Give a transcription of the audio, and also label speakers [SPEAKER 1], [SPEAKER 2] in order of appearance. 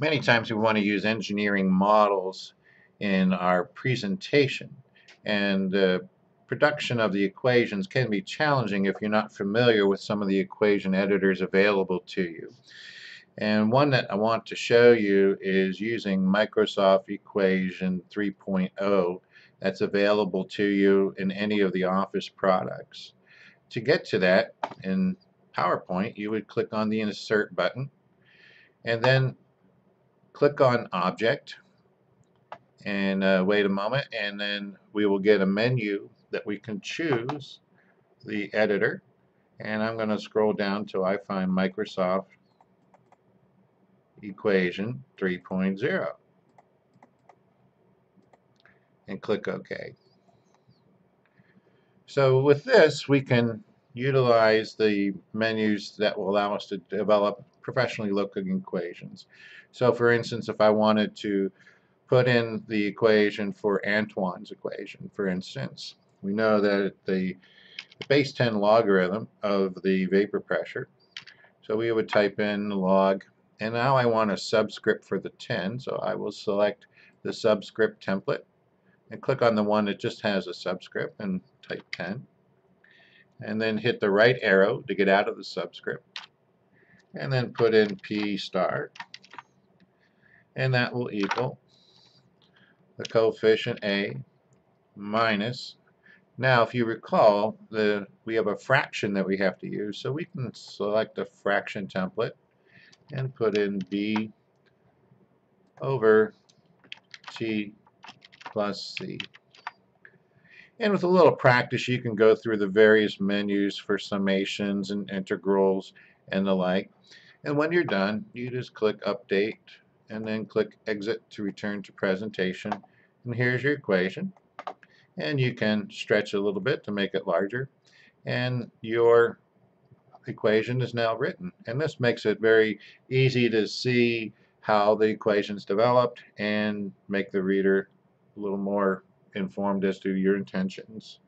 [SPEAKER 1] Many times we want to use engineering models in our presentation and the production of the equations can be challenging if you're not familiar with some of the equation editors available to you. And one that I want to show you is using Microsoft Equation 3.0 that's available to you in any of the Office products. To get to that in PowerPoint, you would click on the Insert button and then click on Object and uh, wait a moment and then we will get a menu that we can choose the editor and I'm going to scroll down till I find Microsoft equation 3.0 and click OK. So with this we can utilize the menus that will allow us to develop professionally looking equations. So for instance if I wanted to put in the equation for Antoine's equation for instance we know that the base 10 logarithm of the vapor pressure so we would type in log and now I want a subscript for the 10, so I will select the subscript template and click on the one that just has a subscript and type 10. And then hit the right arrow to get out of the subscript. And then put in P star. And that will equal the coefficient A minus now, if you recall, the we have a fraction that we have to use, so we can select a fraction template and put in b over t plus c. And with a little practice, you can go through the various menus for summations and integrals and the like. And when you're done, you just click Update and then click Exit to return to presentation. And here's your equation. And you can stretch a little bit to make it larger. And your equation is now written. And this makes it very easy to see how the equations developed and make the reader a little more informed as to your intentions.